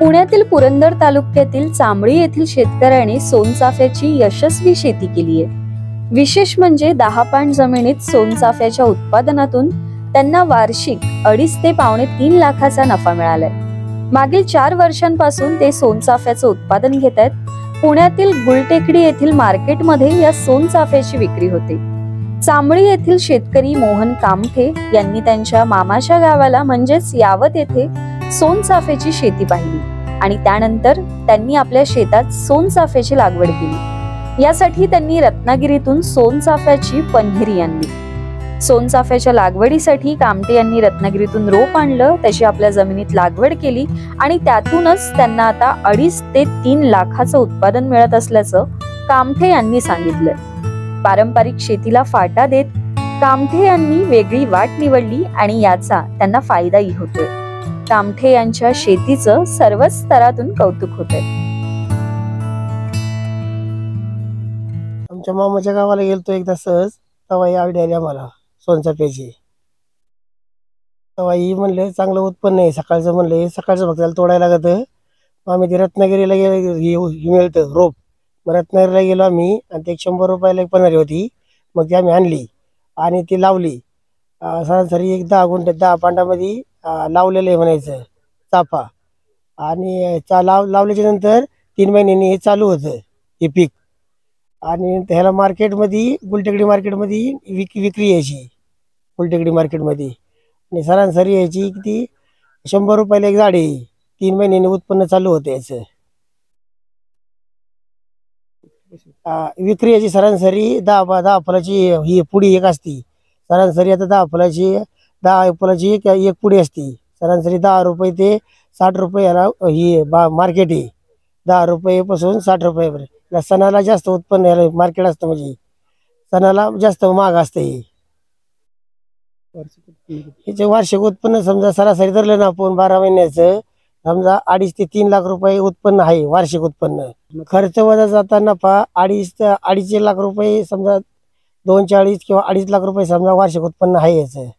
पुण्यातील पुरंदर तालुक्यातील चांबळी येथील शेतकऱ्यांनी सोनचाफ्याची यशस्वी शेती केली आहे. विशेष म्हणजे दहा पान जमिनीत सोनचाफ्याच्या उत्पादनातून त्यांना वार्षिक अडीच ते पावणे तीन लाखाचा नफा मिळालाय. मागील चार वर्षांपासून ते सोनचाफ्याचं उत्पादन घेत आहेत. पुण्यातील गुलटेकडी येथील मार्केटमध्ये या सोनचाफ्याची विक्री होते. चांबळी येथील शेतकरी मोहन कामठे यांनी त्यांच्या मामाच्या गावाला म्हणजेच यावत येथे सोनचाफ्याची शेती पाहिली. आणि त्यानंतर त्यांनी आपल्या शेतात सोनचाफ्याची लागवड केली. यासाठी त्यांनी रत्नागिरीतून सोनचाफ्याची पन्हेरी आणली. सोनचाफ्याच्या लागवडीसाठी कामटे यांनी रत्नागिरीतून रोप आणलं त्याची आपल्या जमिनीत लागवड केली आणि त्यातूनच त्यांना आता अडीच ते तीन लाखाचं उत्पादन मिळत असल्याचं कामठे यांनी सांगितलं. पारंपरिक शेतीला फाटा देत कामठे यांनी वेगळी वाट निवडली आणि याचा त्यांना फायदाही होतोय. तामठे यांच्या शेतीचं सर्वच स्तरातून कौतुक होत आहे आमच्या मामाच्या गावाला गेलतो एकदा सहज तेव्हा ही आली आम्हाला सोनचाफ्याची तेव्हा ही म्हणले चांगलं उत्पन्न आहे सकाळचं म्हणले सकाळचं फक्त त्याला तोडायला लागतं. मग आम्ही ते रत्नागिरीला गेलो हे हे मिळतं रोप. मग रत्नागिरीला गेलो आम्ही आणि ते एक शंभर रुपयाला एक पन्हारी होती. मग ती आम्ही आणली आणि ती लावली. अं, सरासरी एक दहा गुंठ्यात दहा पांडामध्ये लावलेलं आहे म्हणायचं चाफा. आणि चा लाव लावल्याच्या नंतर तीन महिन्यांनी हे चालू होतं हे पीक. आणि ह्याला मार्केटमध्ये गुलटेकडी मार्केटमध्ये विक विक्री यायची गुलटेकडी मार्केटमध्ये. आणि सरासरी यायची किती शंभर रुपयाला एक झाड आहे तीन महिन्यांनी उत्पन्न चालू होतं याचं. विक्री याची सरासरी दहा दहा फुलाची ही पुडी एक असती. सरासरी आता दहा फुलाची दहा फुलाची एक एक पुडी असते. सरासरी दहा रुपये ते साठ रुपये याला ही बा मार्केट आहे. दहा रुपयेपासून साठ रुपयापर्यंत. सणाला जास्त उत्पन्न याला मार्केट असतं म्हणजे. सणाला जास्त महाग असतं हे. याचे वार्षिक उत्पन्न समजा सरासरी धरलं ना आपण बारा महिन्याचं समजा अडीच ते तीन लाख रुपये उत्पन्न आहे वार्षिक उत्पन्न. खर्च वजा जाता नफा अडीच ते अडीचशे लाख रुपये समजा दोनशे अडीच किंवा अडीच लाख रुपये समजा वार्षिक उत्पन्न आहे याचं.